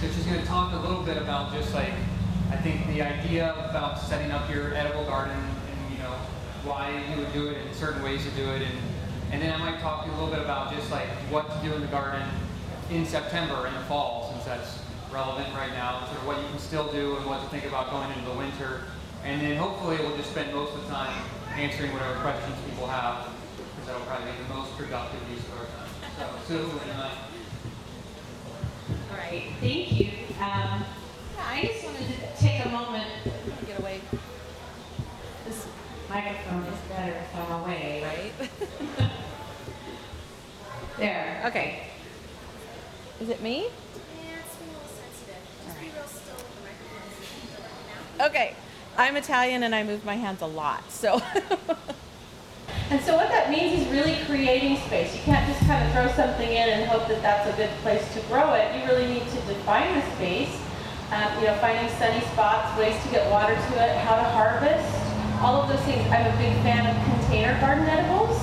because she's going to talk a little bit about just like, I think the idea about setting up your edible garden and, you know, why you would do it and certain ways to do it. And, and then I might talk to you a little bit about just like what to do in the garden in September in the fall, since that's relevant right now, sort of what you can still do and what to think about going into the winter. And then hopefully we'll just spend most of the time answering whatever questions people have, because that'll probably be the most productive use of our time. So, Sue, and, All right, thank you. Um, yeah, I just wanted to take a moment. To get away, This microphone is better if I'm away, right? There, okay. Is it me? Yeah, it's a little sensitive. Just be real still with the microphone so you can feel it now. Okay. I'm Italian and I move my hands a lot, so. And so what that means is really creating space. You can't just kind of throw something in and hope that that's a good place to grow it. You really need to define the space. Um, you know, finding sunny spots, ways to get water to it, how to harvest, all of those things. I'm a big fan of container garden edibles.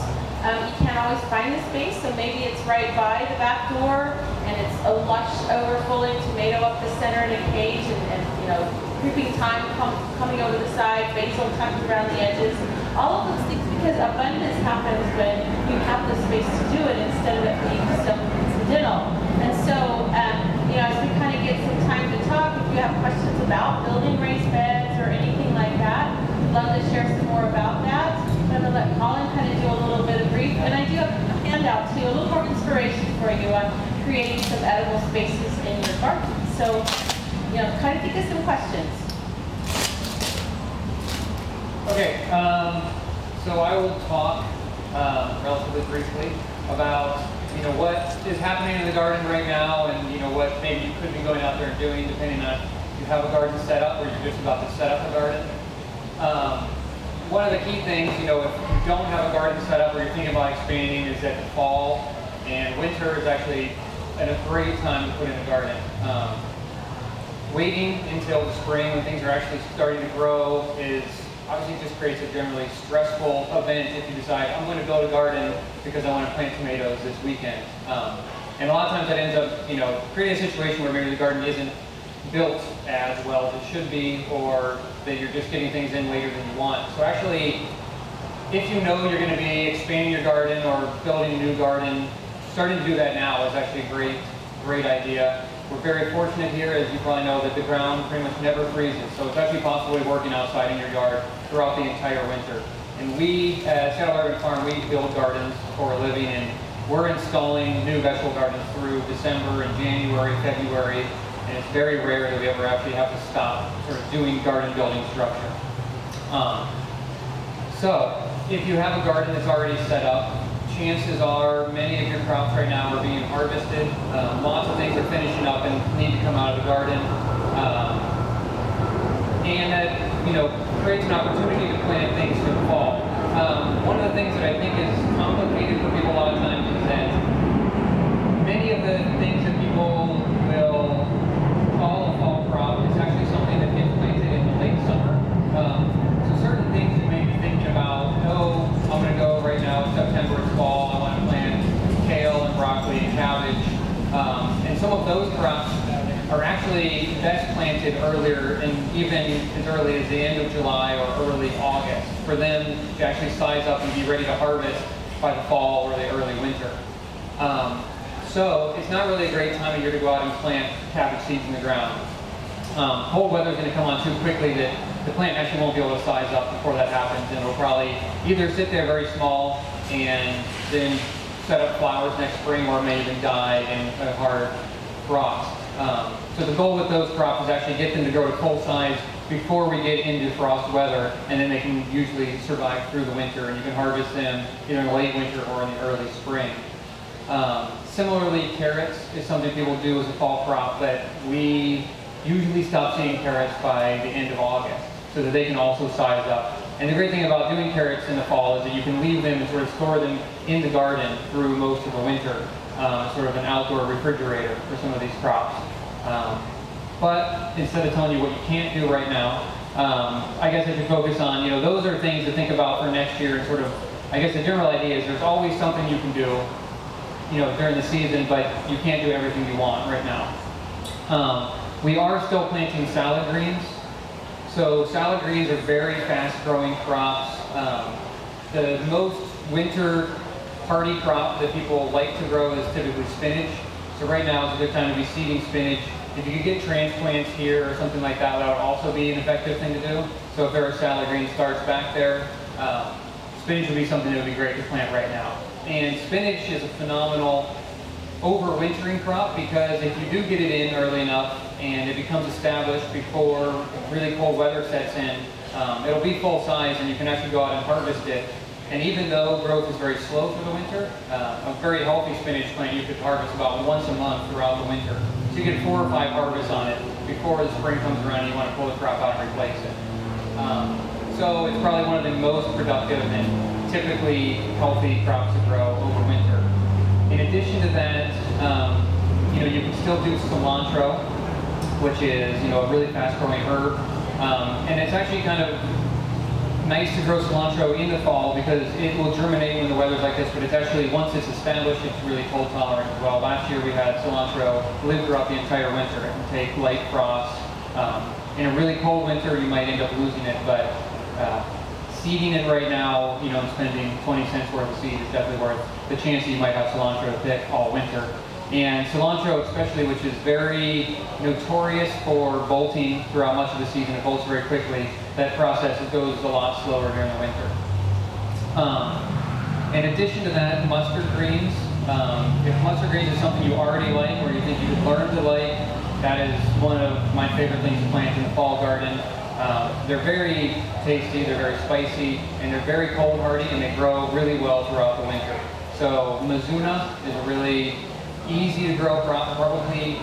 Um, you can't always find the space, so maybe it's right by the back door and it's a lush, overflowing tomato up the center in a cage and, and you know, creeping thyme com- coming over the side, basil tucked around the edges. All of those things because abundance happens when you have the space to do it instead of it being so incidental. And so, um, you know, as we kind of get some time to talk, if you have questions about building raised beds or anything like that, love to share some more about that. I'm going to let Colin kind of do a little bit of brief, and I do have a handout too, a little more inspiration for you on creating some edible spaces in your garden. So, you know, kind of think of some questions. Okay, um, so I will talk um, relatively briefly about you know what is happening in the garden right now, and you know what maybe you could be going out there and doing, depending on you have a garden set up or you're just about to set up a garden. Um, one of the key things, you know, if you don't have a garden set up or you're thinking about expanding, is that the fall and winter is actually a great time to put in a garden. Um, waiting until the spring when things are actually starting to grow is obviously just creates a generally stressful event if you decide I'm going to build a garden because I want to plant tomatoes this weekend. Um, and a lot of times that ends up, you know, creating a situation where maybe the garden isn't built as well as it should be, or that you're just getting things in later than you want. So actually, if you know you're going to be expanding your garden or building a new garden, starting to do that now is actually a great, great idea. We're very fortunate here, as you probably know, that the ground pretty much never freezes. So it's actually possible working outside in your yard throughout the entire winter. And we at Seattle Urban Farm, we build gardens for a living, and we're installing new vegetable gardens through December and January, February, and it's very rare that we ever actually have to stop sort of doing garden building structure. Um, so, if you have a garden that's already set up, chances are many of your crops right now are being harvested. Um, lots of things are finishing up and need to come out of the garden. Um, and that, you know, creates an opportunity to plant things for the fall. Um, one of the things that I think is complicated for people a lot of times is that many of the things that people will call a fall crop is actually something that gets planted in the late summer. Um, so certain things you may be thinking about, oh, I'm going to go right now, it's September, it's fall, I want to plant kale and broccoli and cabbage. Um, and some of those crops are actually best planted earlier and even as early as the end of July or early August for them to actually size up and be ready to harvest by the fall or the early winter. Um, so it's not really a great time of year to go out and plant cabbage seeds in the ground. Um, cold weather is going to come on too quickly that the plant actually won't be able to size up before that happens, and it'll probably either sit there very small and then set up flowers next spring, or may even die in a hard frost. Um, so the goal with those crops is actually get them to grow to full size before we get into frost weather, and then they can usually survive through the winter, and you can harvest them either in the late winter or in the early spring. Um, similarly, carrots is something people do as a fall crop but we usually stop seeing carrots by the end of August so that they can also size up. And the great thing about doing carrots in the fall is that you can leave them and sort of store them in the garden through most of the winter, um, sort of an outdoor refrigerator for some of these crops. Um, but instead of telling you what you can't do right now, um, I guess I should focus on, you know, those are things to think about for next year and sort of, I guess the general idea is there's always something you can do you know, during the season, but you can't do everything you want right now. Um, we are still planting salad greens. So salad greens are very fast-growing crops. Um, the most winter hardy crop that people like to grow is typically spinach. So right now is a good time to be seeding spinach. If you could get transplants here or something like that, that would also be an effective thing to do. So if there are salad green starts back there, um, spinach would be something that would be great to plant right now. And spinach is a phenomenal overwintering crop because if you do get it in early enough and it becomes established before really cold weather sets in, um, it'll be full size and you can actually go out and harvest it. And even though growth is very slow through the winter, uh, a very healthy spinach plant you could harvest about once a month throughout the winter. So you get four or five harvests on it before the spring comes around and you want to pull the crop out and replace it. Um, so it's probably one of the most productive and typically healthy crops to grow over winter. In addition to that, um, you know, you can still do cilantro, which is, you know, a really fast-growing herb. Um, and it's actually kind of nice to grow cilantro in the fall because it will germinate when the weather's like this, but it's actually, once it's established, it's really cold tolerant as well. Last year we had cilantro live throughout the entire winter. Can take light frost. Um, in a really cold winter, you might end up losing it, but uh, seeding it right now, you know, and spending 20 cents worth of seed is definitely worth the chance that you might have cilantro to pick all winter. And cilantro especially, which is very notorious for bolting throughout much of the season, it bolts very quickly. That process goes a lot slower during the winter. Um, in addition to that, mustard greens. Um, if mustard greens is something you already like or you think you could learn to like, that is one of my favorite things to plant in the fall garden. Um, they're very tasty, they're very spicy, and they're very cold hardy, and they grow really well throughout the winter. So Mizuna is a really easy to grow crop, probably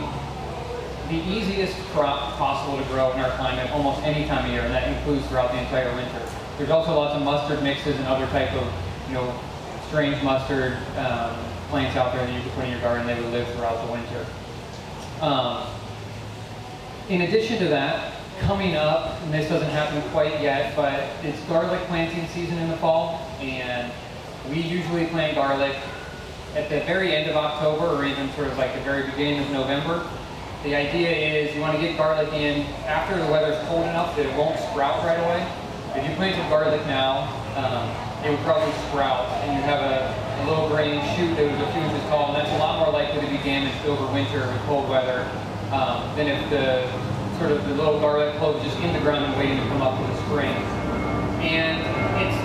the easiest crop possible to grow in our climate almost any time of year, and that includes throughout the entire winter. There's also lots of mustard mixes and other type of, you know, strange mustard um, plants out there that you can put in your garden. They would live throughout the winter. Um, in addition to that, coming up, and this doesn't happen quite yet, but it's garlic planting season in the fall, and we usually plant garlic at the very end of October or even sort of like the very beginning of November. The idea is you want to get garlic in after the weather's cold enough that it won't sprout right away. If you planted garlic now, um, it would probably sprout and you have a, a little grain shoot that was a few inches tall, and that's a lot more likely to be damaged over winter with cold weather um, than if the sort of the little garlic clove just in the ground and waiting to come up in the spring. And it's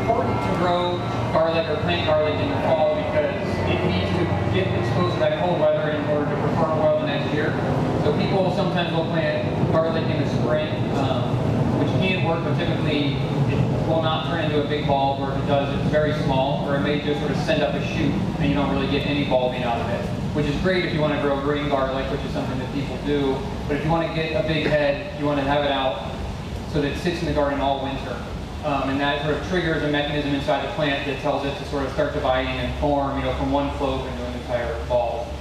important to grow garlic or plant garlic in the fall get exposed to that cold weather in order to perform well the next year. So people sometimes will plant garlic in the spring, um, which can work, but typically it will not turn into a big bulb, or if it does, it's very small, or it may just sort of send up a shoot and you don't really get any bulbing out of it, which is great if you want to grow green garlic, which is something that people do. But if you want to get a big head, you want to have it out so that it sits in the garden all winter. Um, and that sort of triggers a mechanism inside the plant that tells it to sort of start dividing and form, you know, from one clove into an entire fall.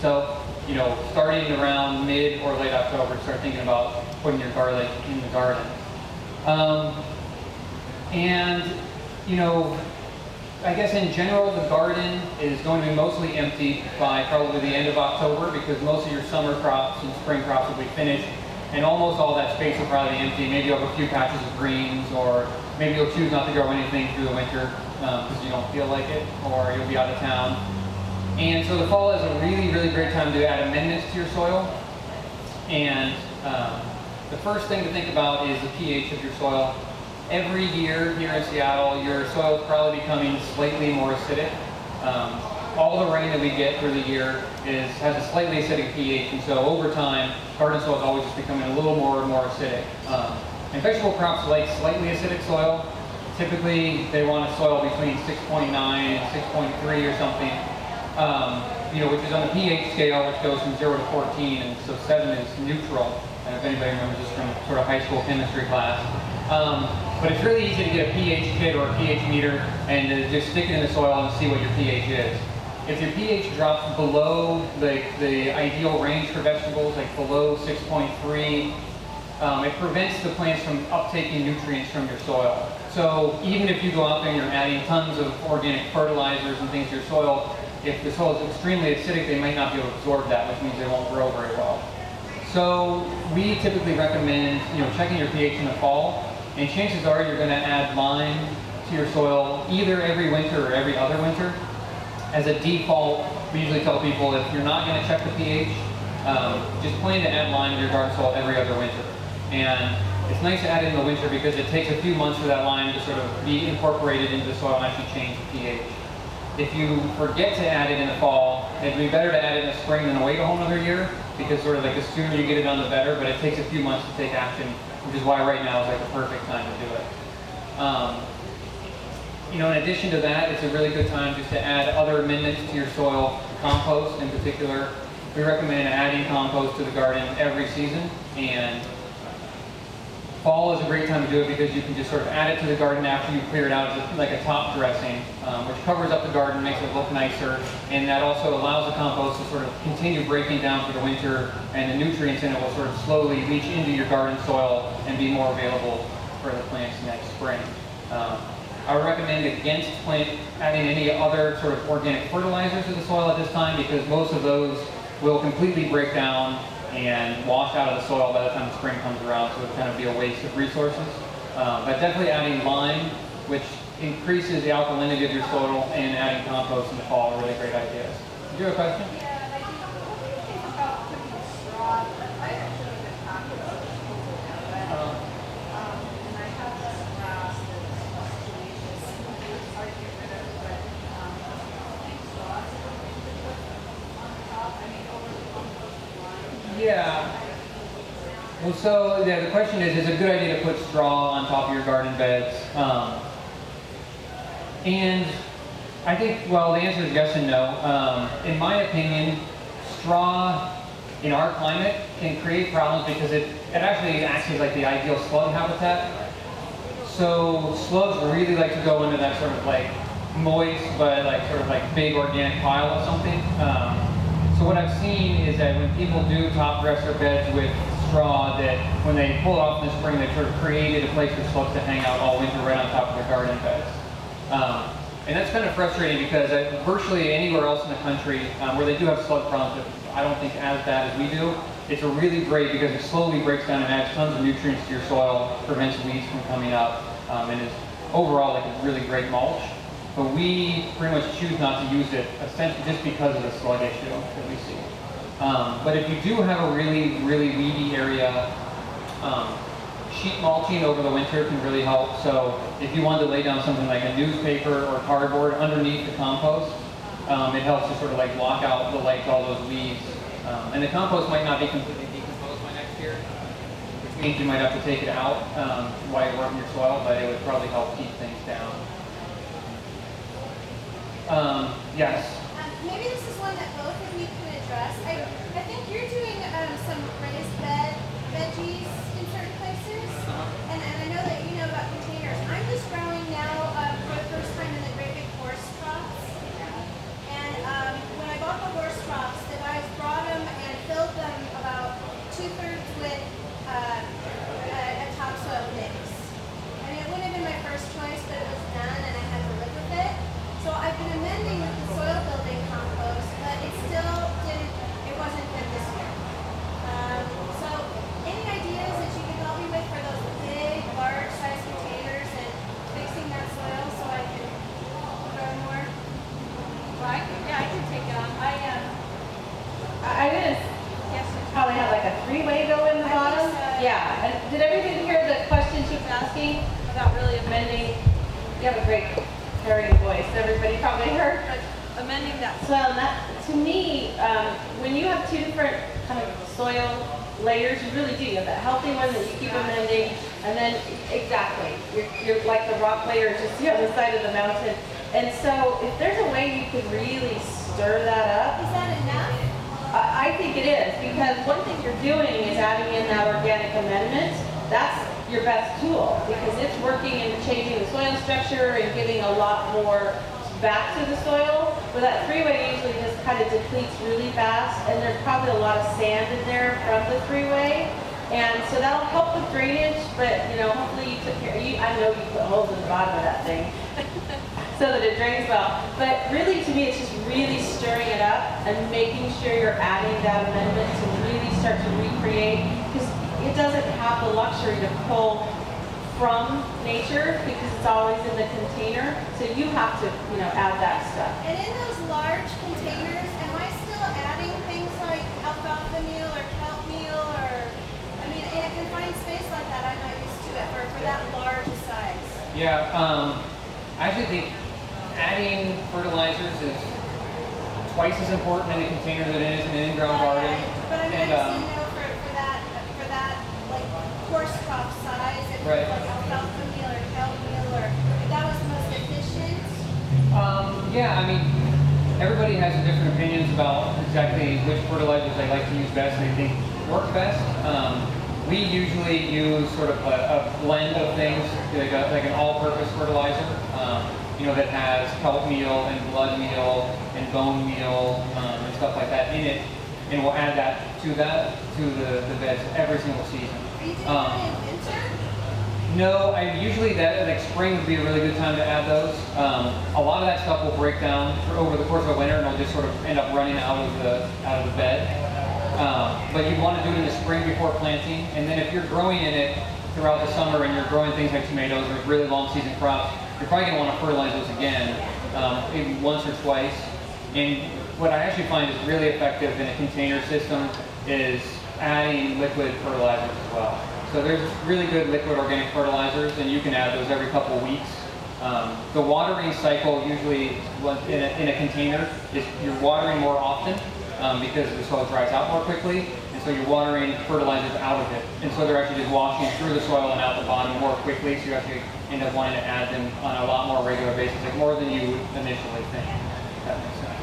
So, you know, starting around mid or late October, start thinking about putting your garlic in the garden. Um, and, you know, I guess in general, the garden is going to be mostly empty by probably the end of October because most of your summer crops and spring crops will be finished and almost all that space will probably be empty. Maybe you'll have a few patches of greens or maybe you'll choose not to grow anything through the winter because um, you don't feel like it or you'll be out of town. And so the fall is a really, really great time to add amendments to your soil. And um, the first thing to think about is the pH of your soil. Every year here in Seattle, your soil is probably becoming slightly more acidic. Um, all the rain that we get through the year is has a slightly acidic pH, and so over time, garden soil is always just becoming a little more and more acidic. Um, and vegetable crops like slightly acidic soil. Typically, they want a soil between 6.9 and 6.3 or something. Um, you know, which is on the pH scale, which goes from 0 to 14, and so 7 is neutral. And if anybody remembers this from sort of high school chemistry class. Um, but it's really easy to get a pH kit or a pH meter and to just stick it in the soil and see what your pH is. If your pH drops below the, the ideal range for vegetables, like below 6.3, um, it prevents the plants from uptaking nutrients from your soil. So even if you go out there and you're adding tons of organic fertilizers and things to your soil, if the soil is extremely acidic, they might not be able to absorb that, which means they won't grow very well. So we typically recommend, you know, checking your pH in the fall, and chances are you're going to add lime to your soil either every winter or every other winter. As a default, we usually tell people if you're not going to check the pH, um, just plan to add lime to your garden soil every other winter. And it's nice to add it in the winter because it takes a few months for that lime to sort of be incorporated into the soil and actually change the pH. If you forget to add it in the fall, it'd be better to add it in the spring than wait a whole another year because sort of like the sooner you get it done, the better. But it takes a few months to take action, which is why right now is like the perfect time to do it. Um, you know, in addition to that, it's a really good time just to add other amendments to your soil, compost in particular. We recommend adding compost to the garden every season, and fall is a great time to do it because you can just sort of add it to the garden after you clear it out as like a top dressing, um, which covers up the garden, makes it look nicer, and that also allows the compost to sort of continue breaking down for the winter, and the nutrients in it will sort of slowly leach into your garden soil and be more available for the plants next spring. Um, I recommend against plant adding any other sort of organic fertilizers to the soil at this time because most of those will completely break down and wash out of the soil by the time the spring comes around, so it would kind of be a waste of resources. Um, but definitely adding lime, which increases the alkalinity of your soil, and adding compost in the fall are really great ideas. Did you have a question? Yeah, I think, what do you think about putting straw? I actually have been talking about it, but, Um, um, and I have this grass that's deleterious. It's hard to get rid of, but, um, I think straw is a good thing to put on top, I mean, over the compost line. Yeah. Well, so yeah, the question is, is it a good idea to put straw on top of your garden beds? Um, and I think, well, the answer is yes and no. Um, in my opinion, straw in our climate can create problems because it, it actually acts as like the ideal slug habitat. So slugs really like to go into that sort of like moist but like sort of like big organic pile of something. Um, so what I've seen is that when people do top dress their beds with straw, that when they pull it off in the spring, they sort of created a place for slugs to hang out all winter right on top of their garden beds. Um, and that's kind of frustrating because uh, virtually anywhere else in the country um, where they do have slug problems, I don't think as bad as we do, it's a really great because it slowly breaks down and adds tons of nutrients to your soil, prevents weeds from coming up, um, and is overall like a really great mulch. But we pretty much choose not to use it essentially just because of the slug issue that we see. Um, but if you do have a really, really weedy area, um, sheet mulching over the winter can really help. So if you wanted to lay down something like a newspaper or cardboard underneath the compost, um, it helps to sort of like block out the light to all those weeds. Um, and the compost might not be completely decomposed by next year, which means you might have to take it out um, while you're working your soil, but it would probably help keep things down. Um, yes. Um, maybe this is one that both of you can address. I, I think you're doing um, some raised bed veggies in certain places, and, and I know that you know about containers. I'm just growing now uh, for the first time in the great big horse troughs. And um, when I bought the horse troughs, the guys brought them and filled them about two thirds with uh, a, a topsoil mix. I mean, it wouldn't have been my first choice, but it was done, and I had to live with it. So I've been amending with the soil building compost, but it still didn't, it wasn't good this year. Um, so any ideas that you can help me with for those big, large size containers and fixing that soil so I can grow more? Well, I can, yeah, I can take it on. I, um, I I didn't Yes, probably have like a three-way go in the I think bottom. so. Yeah, and did everybody hear the question she was asking about really amending? You have a great carrying voice, everybody probably heard, but amending that soil, and that, to me, um, when you have two different kind of soil layers, you really do, you have that healthy one that you keep amending, and then, exactly, you're, like the rock layer just the other side of the mountain. And so, if there's a way you can really stir that up, Is that enough? I, I think it is, because one thing you're doing is adding in that organic amendment. That's your best tool, because it's working and changing the soil structure and giving a lot more back to the soil. Where that three-way usually just kind of depletes really fast, and there's probably a lot of sand in there from the three-way. And so that'll help with drainage, but, you know, hopefully you took care, you, I know you put holes in the bottom of that thing. so that it drains well. But really, to me, it's just really stirring it up and making sure you're adding that amendment to really start to recreate, because it doesn't have the luxury to pull from nature because it's always in the container. So you have to, you know, add that stuff. And in those large containers, am I still adding things like alfalfa meal or kelp meal or, I mean, in a confined space like that, I'm not used to it for, for that large a size. Yeah, um, I actually think adding fertilizers is twice as important in a container than it is in an in-ground garden. But I'm And, um, you know, for, for that, for that, like, horse crop size, if Right. like alfalfa meal or kelp meal or, if that was the most efficient. Um, yeah, I mean, everybody has different opinions about exactly which fertilizers they like to use best and they think work best. Um, we usually use sort of a, a blend of things, like, a, like an all-purpose fertilizer, um, you know, that has kelp meal and blood meal and bone meal um, and stuff like that in it, and we'll add that to that to the, the beds every single season. Are you doing Um, that in winter? No, I usually that like spring would be a really good time to add those. Um, a lot of that stuff will break down for, over the course of the winter, and it'll just sort of end up running out of the out of the bed. Um, but you want to do it in the spring before planting, and then if you're growing in it throughout the summer and you're growing things like tomatoes or really long season crops, you're probably going to want to fertilize those again, um, maybe once or twice. And what I actually find is really effective in a container system is adding liquid fertilizers as well. So there's really good liquid organic fertilizers, and you can add those every couple of weeks. Um, the watering cycle usually in a, in a container is you're watering more often um, because the soil dries out more quickly, and so you're watering fertilizers out of it. And so they're actually just washing through the soil and out the bottom more quickly, so you actually end up wanting to add them on a lot more regular basis, like more than you would initially think. That makes sense.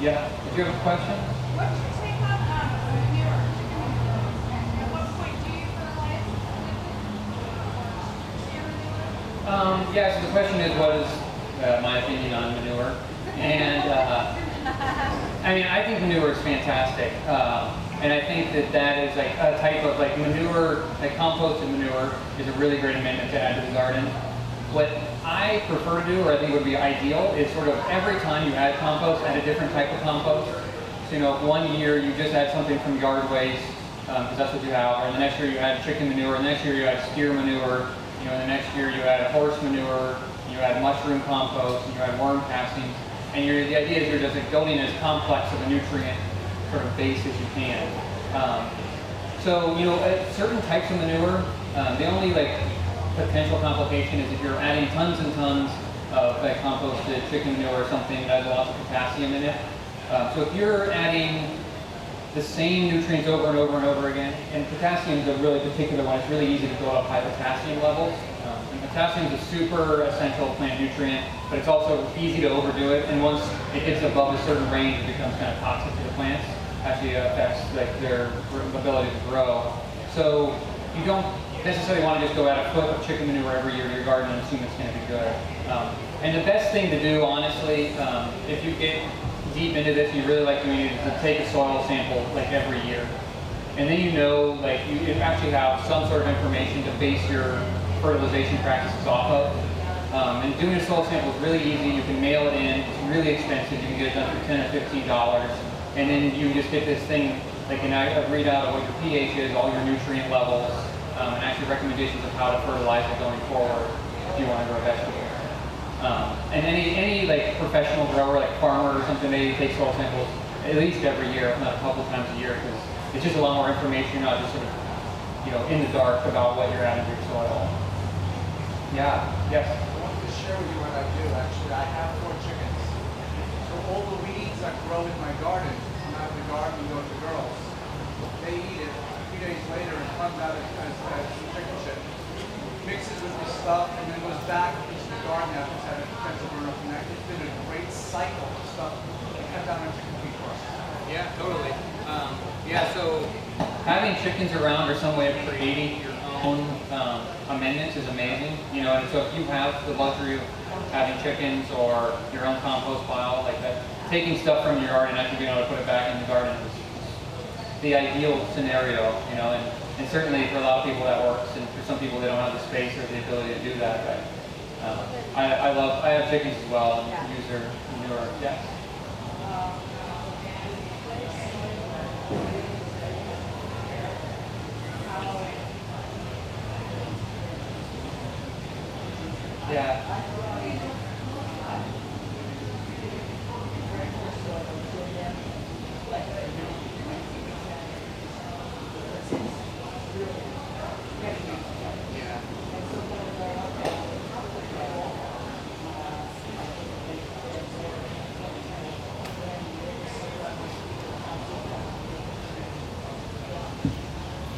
Yeah, did you have a question? What's your take on, manure? At what point do you fertilize? Um, yeah, so the question is, what is uh, my opinion on manure? And uh, I mean, I think manure is fantastic, uh, and I think that that is like a type of like manure, like composted manure, is a really great amendment to add to the garden. What I prefer to do, or I think would be ideal, is sort of every time you add compost, add a different type of compost. So you know, one year you just add something from yard waste, because that's what you have, or the next year you add chicken manure, and the next year you add steer manure, you know, the next year you add horse manure, you add mushroom compost, and you add worm castings. And the idea is you're just like building as complex of a nutrient sort of base as you can. Um, so, you know, uh, certain types of manure, um, the only like potential complication is if you're adding tons and tons of like composted chicken manure or something that has lots of potassium in it. Um, so if you're adding the same nutrients over and over and over again, and potassium is a really particular one, it's really easy to build up high potassium levels. Um, potassium is a super essential plant nutrient, but it's also easy to overdo it, and once it hits above a certain range, it becomes kind of toxic to the plants. Actually affects like their ability to grow. So you don't necessarily want to just go add a foot of chicken manure every year to your garden and assume it's going to be good. Um, and the best thing to do, honestly, um, if you get deep into this and you really like doing it, is to take a soil sample like every year. And then you know, like you actually have some sort of information to base your fertilization practices off of. Um, and doing a soil sample is really easy. You can mail it in. It's really expensive. You can get it done for ten or fifteen dollars, and then you just get this thing like an a readout of what your pH is, all your nutrient levels, um, and actually recommendations of how to fertilize it going forward if you want to grow vegetables. Um, and any any like professional grower, like farmer or something, they take soil samples at least every year, if not a couple times a year, because it's just a lot more information. You're not just sort of you know in the dark about what you're adding to your soil. Yeah. Yes. I wanted to share with you what I do. Actually, I have four chickens. So all the weeds that grow in my garden come out of the garden and go to the girls. They eat it. A few days later, it comes out as, as, as chicken shit. Mixes with the stuff and then goes back into the garden after it's had a potential burn up. And that- it's been a great cycle of stuff to cut down on chicken feed for us. Yeah, totally. Um, yeah, so having chickens around or some way of creating your own um, amendments is amazing. You know, and so if you have the luxury of having chickens or your own compost pile like that, taking stuff from your yard and actually being able to put it back in the garden is the ideal scenario. You know, and, and certainly for a lot of people that works, and for some people they don't have the space or the ability to do that. But Um, I, I love, I have chickens as well, Yeah. and use their manure. Yeah.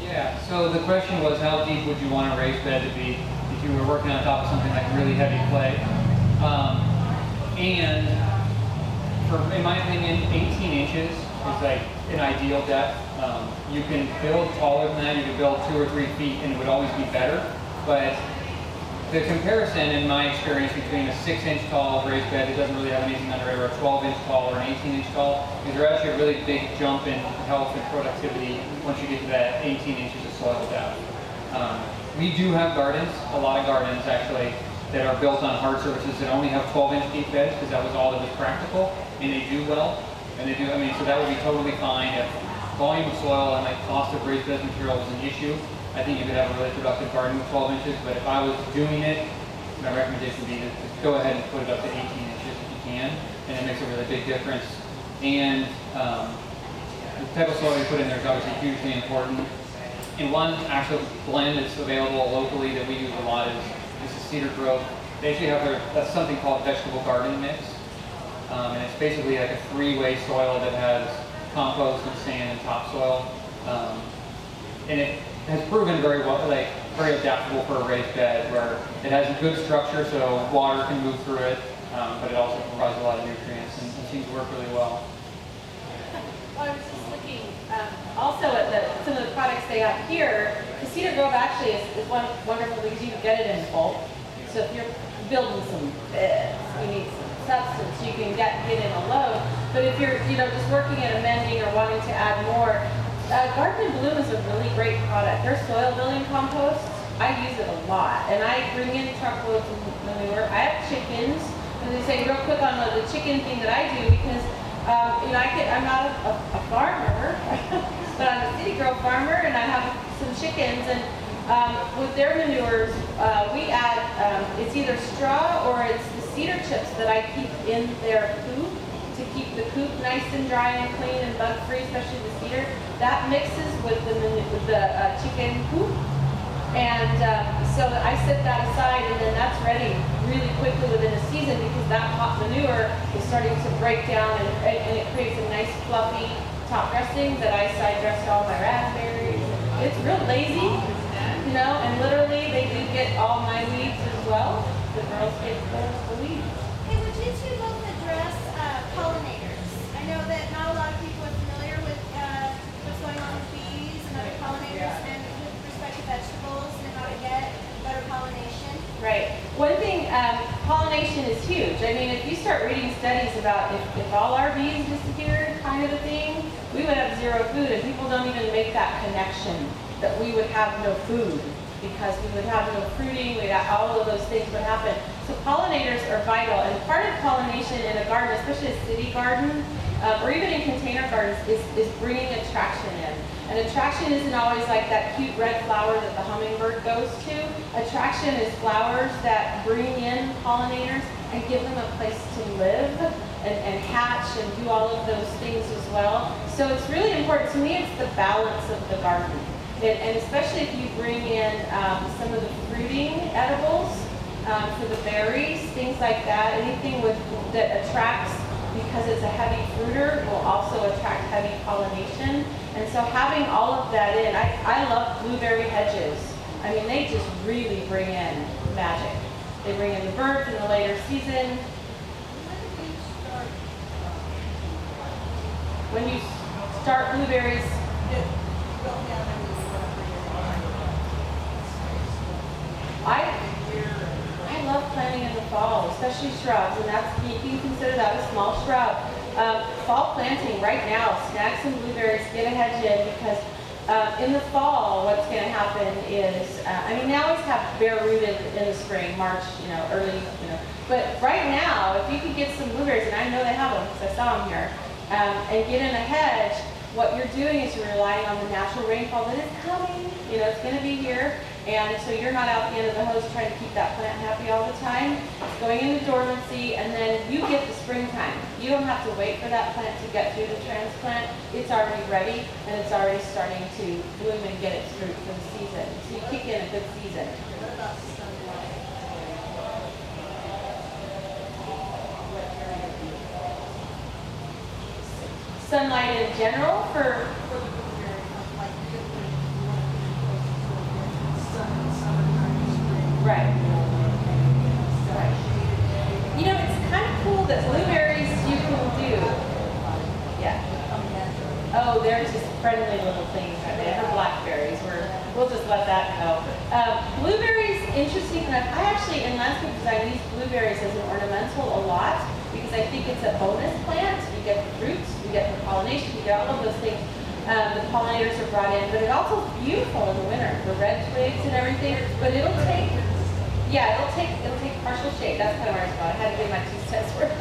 Yeah, so the question was how deep would you want a raised bed to be if you were working on top of something like really heavy clay? Um, and for, in my opinion, 18 inches is like an ideal depth. Um, you can build taller than that, you can build two or three feet and it would always be better. But the comparison in my experience between a six inch tall raised bed that doesn't really have anything under it or a 12 inch tall or an 18 inch tall is there actually a really big jump in health and productivity once you get to that 18 inches of soil depth. Um, we do have gardens, a lot of gardens actually, that are built on hard surfaces that only have 12 inch deep beds because that was all that was practical and they do well. And they do, I mean, so that would be totally fine if volume of soil and like cost of raised bed material was an issue. I think you could have a really productive garden with 12 inches, but if I was doing it, my recommendation would be to go ahead and put it up to 18 inches if you can, and it makes a really big difference. And um, the type of soil you put in there is obviously hugely important. And one actual blend that's available locally that we use a lot is, this is Cedar Grove. They actually have their, that's something called vegetable garden mix. Um, and it's basically like a three-way soil that has compost and sand and topsoil. Um, and it has proven very well, like very adaptable for a raised bed, where it has a good structure, so water can move through it, um, but it also provides a lot of nutrients and, and seems to work really well. Well, I was just looking um, also at the, some of the products they have here. The Cedar Grove actually is, is one, wonderful because you can get it in bulk. So if you're building some beds, you need some substance, you can get, get in a load. But if you're, you know, just working at amending or wanting to add more, uh, Garden Bloom is a really great product. Their soil building compost, I use it a lot. And I bring in truckloads of manure. I have chickens. And they say real quick on the, chicken thing that I do because um, you know, I get, I'm not a, a, farmer, but I'm a city girl farmer, and I have some chickens. And um, with their manures, uh, we add um, it's either straw or it's the cedar chips that I keep in their keep the coop nice and dry and clean and bug free, especially the cedar. That mixes with the with the uh, chicken coop, and um, so I set that aside, and then that's ready really quickly within a season because that hot manure is starting to break down and, and it creates a nice fluffy top dressing that I side dress all my raspberries. It's real lazy, you know, and literally they do get all my weeds as well. The girls get the, weeds. Hey, would you two both address uh, pollinators? Know that not a lot of people are familiar with uh, what's going on with bees and other pollinators and with respect to vegetables and how to get better pollination. Right. One thing, um, pollination is huge. I mean, if you start reading studies about if, if all our bees disappeared, kind of a thing, we would have zero food, and people don't even make that connection that we would have no food because we would have no fruiting, we'd have, all of those things would happen. So pollinators are vital, and part of pollination in a garden, especially a city garden, uh, or even in container gardens, is, is bringing attraction in. And attraction isn't always like that cute red flower that the hummingbird goes to. Attraction is flowers that bring in pollinators and give them a place to live and, and hatch and do all of those things as well. So it's really important, to me, it's the balance of the garden. And, and especially if you bring in um, some of the fruiting edibles um, for the berries, things like that, anything with, that attracts because it's a heavy fruiter will also attract heavy pollination. And so having all of that in, I, I love blueberry hedges. I mean, they just really bring in magic. They bring in the birds in the later season. When you start blueberries, I, I love planting in the fall, especially shrubs, and that's, you can consider that a small shrub. Um, fall planting right now, snag some blueberries, get a hedge in, because Um, in the fall, what's going to happen is, uh, I mean, they always have bare rooted in the spring, March, you know, early, you know. But right now, if you could get some blueberries, and I know they have them because I saw them here, um, and get in a hedge, what you're doing is you're relying on the natural rainfall that is coming. You know, it's going to be here. And so you're not out the end of the hose trying to keep that plant happy all the time. It's going into dormancy, and then you get the springtime. You don't have to wait for that plant to get through the transplant. It's already ready, and it's already starting to bloom and get its fruit for the season. So you kick in a good season. Sunlight in general for Right. Right. You know, it's kind of cool that blueberries you can do. Yeah. Oh, they're just friendly little things right there. They're blackberries. We're, we'll just let that go. Um, blueberries, interesting enough, I actually, in landscape design, use blueberries as an ornamental a lot because I think it's a bonus plant. You get the fruits, you get the pollination, you get all of those things. Um, the pollinators are brought in, but it also is beautiful in the winter, the red twigs and everything. But it'll take yeah, it'll take it'll take partial shade. That's kind of where I was. I had to give my two cents worth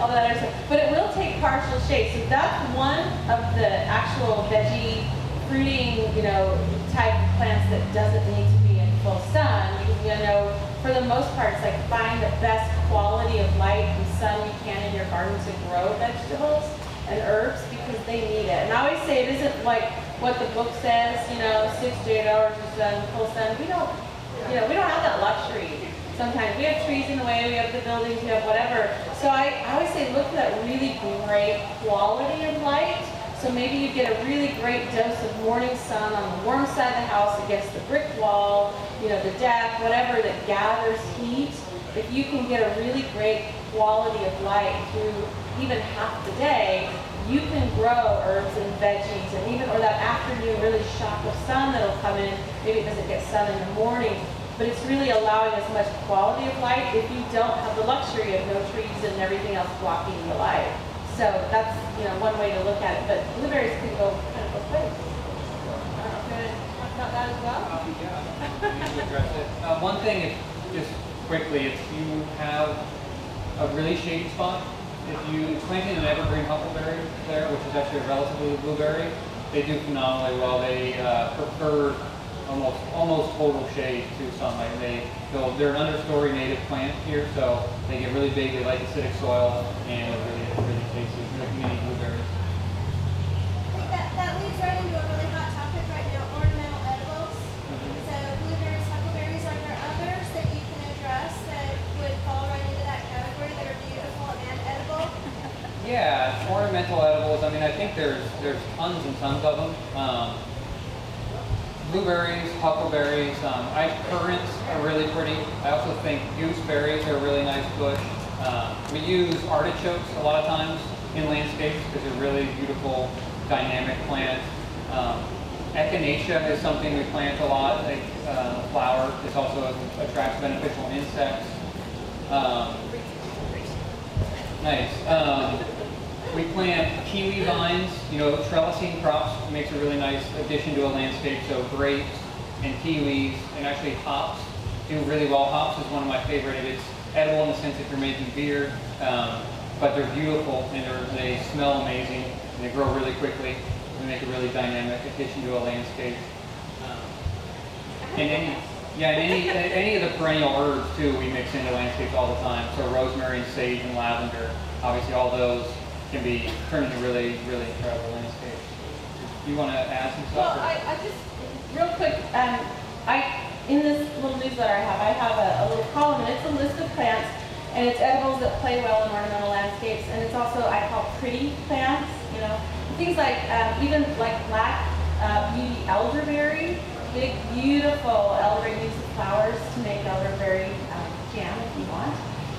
all that other stuff. But it will take partial shade. So that's one of the actual veggie fruiting, you know, type plants that doesn't need to be in full sun. Because you know, for the most part, it's like find the best quality of light and sun you can in your garden to grow vegetables and herbs because they need it. And I always say it isn't like what the book says, you know, six to eight hours of sun, full sun. We don't you know, we don't have that luxury. Sometimes we have trees in the way, we have the buildings, we have whatever. So I, I always say look for that really great quality of light. So maybe you get a really great dose of morning sun on the warm side of the house against the brick wall, you know, the deck, whatever that gathers heat. If you can get a really great quality of light through even half the day, you can grow herbs and veggies and even or that afternoon really shock of sun that'll come in maybe it doesn't get sun in the morning but it's really allowing as much quality of light if you don't have the luxury of no trees and everything else blocking the light so that's you know one way to look at it but blueberries can go kind of both ways I don't know if you to talk about that as well to address. Uh, one thing, if, just quickly, if you have a really shady spot, if you planted an evergreen huckleberry there, which is actually a relatively blueberry, they do phenomenally well. They uh, prefer almost almost total shade to sunlight. They they'll, they're an understory native plant here, so they get really big. They like acidic soil and they're really really tasty. Like mini blueberries. I think that, that leads right into a really hot topic right now, ornamental edibles. So blueberries, huckleberries, are there others that you can address that would fall right into that category that are beautiful and edible? Yeah, ornamental edibles. I mean, I think there's there's tons and tons of them. Um, blueberries, huckleberries. Um, I currants are really pretty. I also think gooseberries are a really nice bush. Um, we use artichokes a lot of times in landscapes because they're really beautiful, dynamic plants. Um, echinacea is something we plant a lot. Like uh, flower, it also attracts beneficial insects. Um, Nice. We plant kiwi vines, you know, trellising crops makes a really nice addition to a landscape. So grapes and kiwis and actually hops do really well. Hops is one of my favorite. It's edible in the sense if you're making beer, um, but they're beautiful and they're, they smell amazing and they grow really quickly. They make a really dynamic addition to a landscape. Um, and any, yeah, and any, any of the perennial herbs too, we mix into landscapes all the time. So rosemary and sage and lavender, obviously all those can be turned into really, really incredible landscapes. You want to add some stuff? or- I, I just, real quick, um, I, in this little newsletter I have, I have a, a little column, and it's a list of plants, and it's edibles that play well in ornamental landscapes, and it's also, I call pretty plants, you know, things like, um, even like black, uh, beauty elderberry, big, beautiful elderberry, use the flowers to make elderberry, um, jam if you want.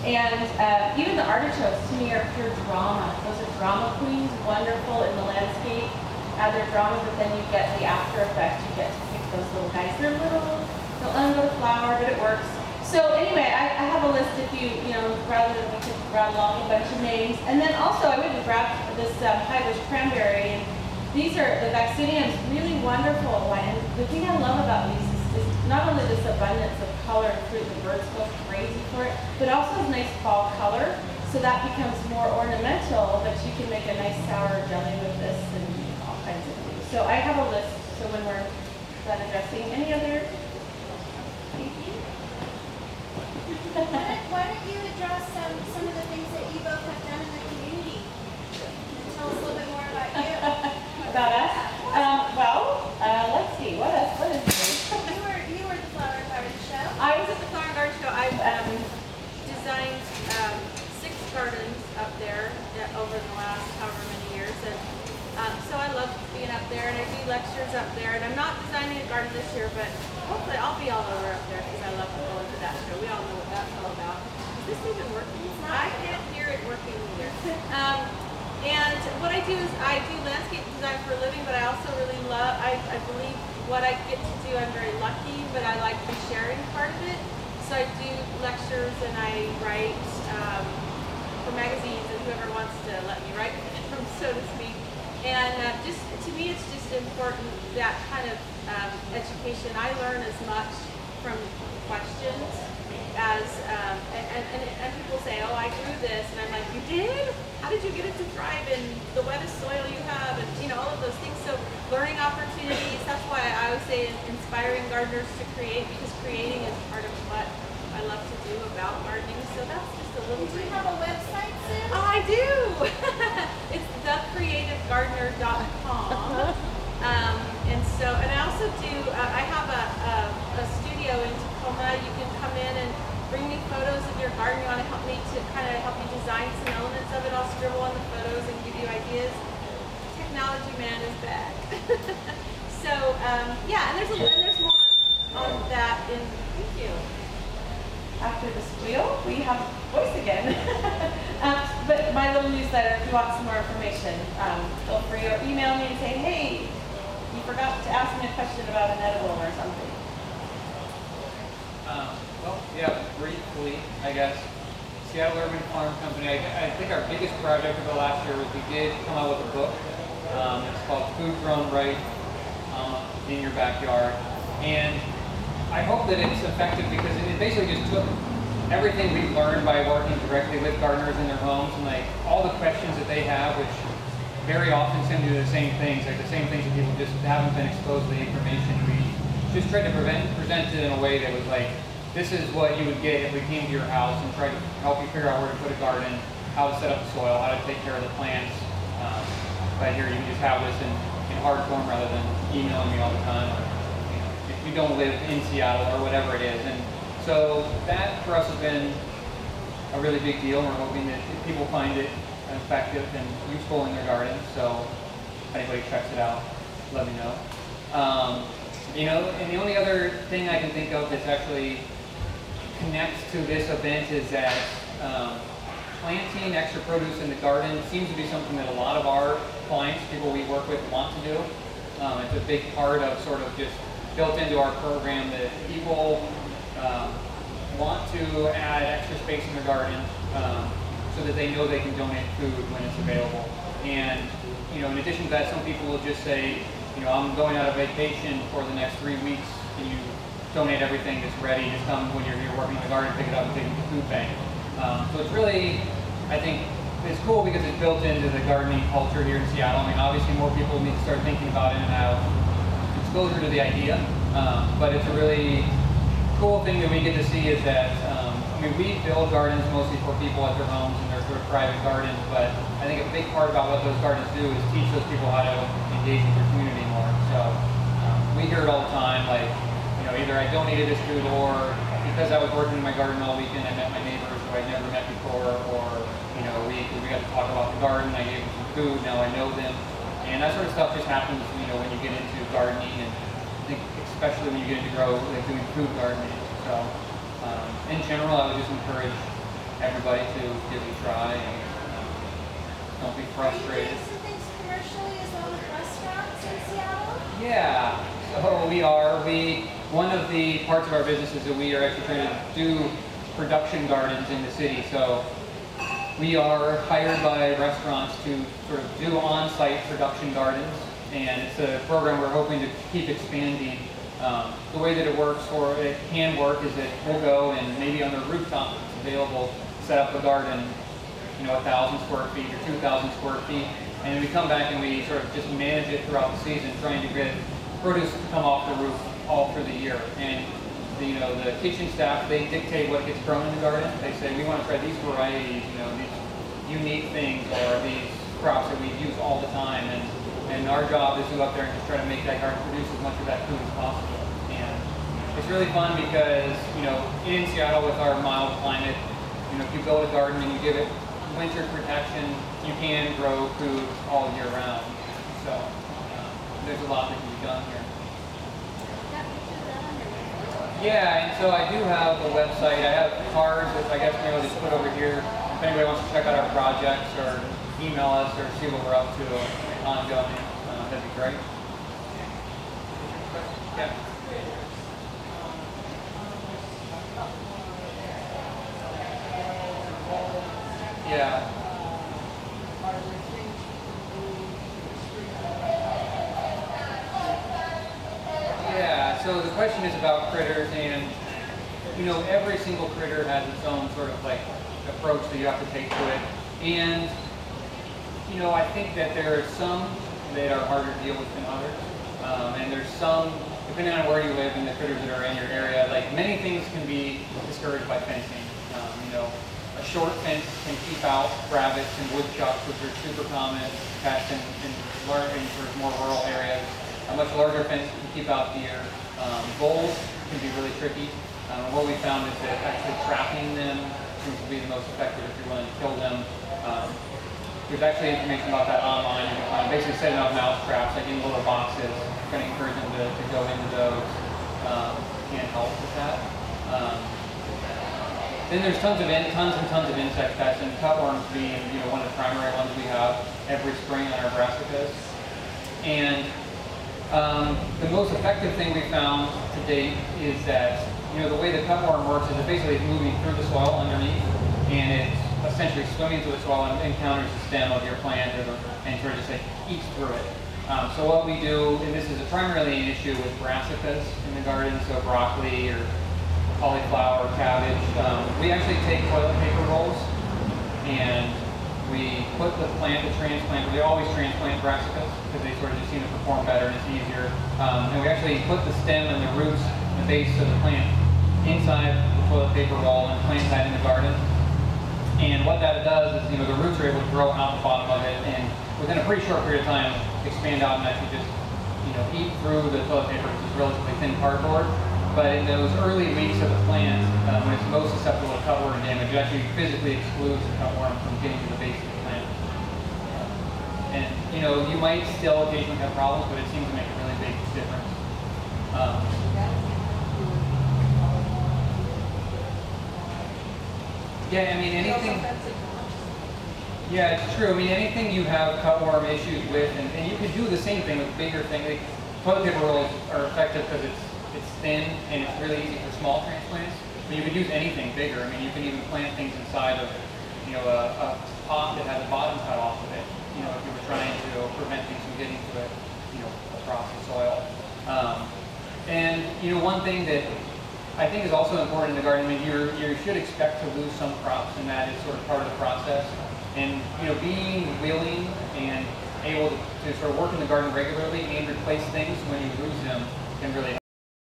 And uh, even the artichokes to me are pure drama. Those are drama queens, wonderful in the landscape. Add their drama, but then you get the after effect. You get to pick those little guys. They're little, they'll under the flower, but it works. So anyway, I, I have a list if you, you know, rather than we could rattle off a bunch of names. And then also I went and grabbed this um, high bush cranberry and these are, the vacciniums, really wonderful. And the thing I love about these not only this abundance of color and fruit, the birds go crazy for it, but also has nice fall color. So that becomes more ornamental, but you can make a nice sour jelly with this and all kinds of things. So I have a list, so when we're done addressing, any other? Thank you. Why don't, why don't you address some, some of the things that you both have done in the community? And tell us a little bit more about you. About us? Um, well, uh, let's see, what else, what is new? You were, you were the flower garden show. I was at the Flower and Garden Show. I um, designed um, six gardens up there uh, over the last however many years, and um, so I love being up there. And I up there. And I'm not designing a garden this year, but hopefully I'll be all over up there because I love going to that show. We all know what that's all about. Is this even working? I can't hear it working either. Um, and what I do is I do landscape design for a living, but I also really love, I, I believe what I get to do, I'm very lucky, but I like the sharing part of it. So I do lectures and I write um, for magazines and whoever wants to let me write for them, so to speak. And uh, just to me, it's just important that kind of um, education. I learn as much from questions as um, and, and, and, people say, oh, I grew this, and I'm like, you did? How did you get it to thrive in the wettest soil you have, and you know all of those things. So learning opportunities. That's why I always say inspiring gardeners to create because creating is part of what I love to do about gardening. So that's just a little Do you have a website, Sue? I do. it's thecreativegardener.com. Um, and so, and I also do. Uh, I have a, a, a studio in Tacoma. You can come in and bring me photos of your garden. You want to help me to kind of help you design some elements of it. I'll scribble on the photos and give you ideas. Technology man is back. so um, yeah, and there's a, and there's more on that in. Thank you after this squeal, we have voice again. um, but my little newsletter, if you want some more information, um, feel free or email me and say, hey, you forgot to ask me a question about an edible or something. Um, well, yeah, briefly, I guess. Seattle Urban Farm Company, I, I think our biggest project of the last year was we did come out with a book. Um, it's called Food Grown Right um, in Your Backyard. And I hope that it's effective because it basically just took everything we've learned by working directly with gardeners in their homes and like all the questions that they have, which very often tend to do the same things, like the same things that people just haven't been exposed to the information. We just tried to prevent, present it in a way that was like, this is what you would get if we came to your house and tried to help you figure out where to put a garden, how to set up the soil, how to take care of the plants. Um, but here you can just have this in, in hard form rather than emailing me all the time you don't live in Seattle or whatever it is. And so that for us has been a really big deal. We're hoping that people find it effective and useful in their gardens. So if anybody checks it out, let me know. Um, you know, and the only other thing I can think of that's actually connects to this event is that um, planting extra produce in the garden seems to be something that a lot of our clients, people we work with, want to do. Um, it's a big part of sort of just built into our program that people um, want to add extra space in their garden um, so that they know they can donate food when it's available. And you know, in addition to that, some people will just say, you know, I'm going out of vacation for the next three weeks. Can you donate everything that's ready? Just come when you're here working in the garden, pick it up and take it to the food bank. Um, so it's really, I think, it's cool because it's built into the gardening culture here in Seattle. I mean, obviously more people need to start thinking about it and have exposure to the idea. Um, but it's a really cool thing that we get to see is that, um, I mean, we build gardens mostly for people at their homes and their sort of private gardens, but I think a big part about what those gardens do is teach those people how to engage with their community more. So um, we hear it all the time, like, you know, either I donated this food or because I was working in my garden all weekend, I met my neighbors who I'd never met before, or, you know, we, we got to talk about the garden, I gave them some food, now I know them. And that sort of stuff just happens, you know, when you get into gardening and I think especially when you get into grow, like doing food gardening. So, um, in general, I would just encourage everybody to give it a try and um, don't be Are you frustrated. doing some things commercially as well with restaurants in Seattle? Yeah, so we are. We one of the parts of our business is that we are actually trying to do production gardens in the city. So we are hired by restaurants to sort of do on-site production gardens, and it's a program we're hoping to keep expanding. Um, the way that it works or it can work is that we'll go and maybe on the rooftop it's available, set up a garden, you know, a thousand square feet or two thousand square feet, and we come back and we sort of just manage it throughout the season, trying to get produce to come off the roof all through the year. And the, you know, the kitchen staff they dictate what gets grown in the garden. They say we want to try these varieties, you know, these unique things or these crops that we use all the time, and and our job is to go up there and just try to make that garden produce as much of that food as possible. And it's really fun because, you know, in Seattle with our mild climate, you know, if you build a garden and you give it winter protection, you can grow food all year round. So um, there's a lot that can be done here. Got pictures of that on your website? Yeah, and so I do have a website. I have cards that I guess maybe I'll just put over here. If anybody wants to check out our projects or email us or see what we're up to ongoing, uh, that'd be great. Yeah. Yeah. Yeah, so the question is about critters and, you know, every single critter has its own sort of like approach that you have to take to it. And, you know, I think that there are some that are harder to deal with than others. Um, and there's some, depending on where you live and the critters that are in your area, like many things can be discouraged by fencing. Um, you know, a short fence can keep out rabbits and woodchucks, which are super common pests in, in, in sort more rural areas. A much larger fence can keep out deer. Um, voles can be really tricky. Um, what we found is that actually trapping them seems to be the most effective if you're willing to kill them. Um, there's actually information about that online. You find basically setting up mouse traps like in little boxes. Kind of encourage them to, to go into those. Um, can help with that. Um, then there's tons of in, tons and tons of insect pests, and cutworms being you know one of the primary ones we have every spring on our brassicas. And um, the most effective thing we found to date is that you know the way the cutworm works is it basically is moving through the soil underneath, and it's essentially swimming through the soil and encounters the stem of your plant or and sort of just like eats through it. Um, so what we do, and this is primarily an issue with brassicas in the garden, so broccoli or cauliflower, cabbage. Um, we actually take toilet paper rolls and we put the plant, the transplant, we always transplant brassicas they sort of just seem to perform better and it's easier. Um, and we actually put the stem and the roots, the base of the plant inside the toilet paper roll and plant that in the garden. And what that does is, you know, the roots are able to grow out the bottom of it and within a pretty short period of time expand out and actually just, you know, eat through the toilet paper, which is relatively thin cardboard. But in those early weeks of the plant, um, when it's most susceptible to cutworm damage, it actually physically excludes the cutworm from getting to the base of. And, you know, you might still occasionally have problems, but it seems to make a really big difference. Um, yeah, I mean, anything. Yeah, it's true. I mean, anything you have cutworm issues with, and, and you can do the same thing with bigger things. Like, paper rolls are effective because it's it's thin and it's really easy for small transplants. But you could use anything bigger. I mean, you can even plant things inside of, you know, a, a pot that has a bottom cut off of it. You know, if you were trying to prevent things from getting to it, you know, across the soil. Um, and you know, one thing that I think is also important in the garden. I mean, you you should expect to lose some crops, and that is sort of part of the process. And you know, being willing and able to, to sort of work in the garden regularly and replace things when you lose them can really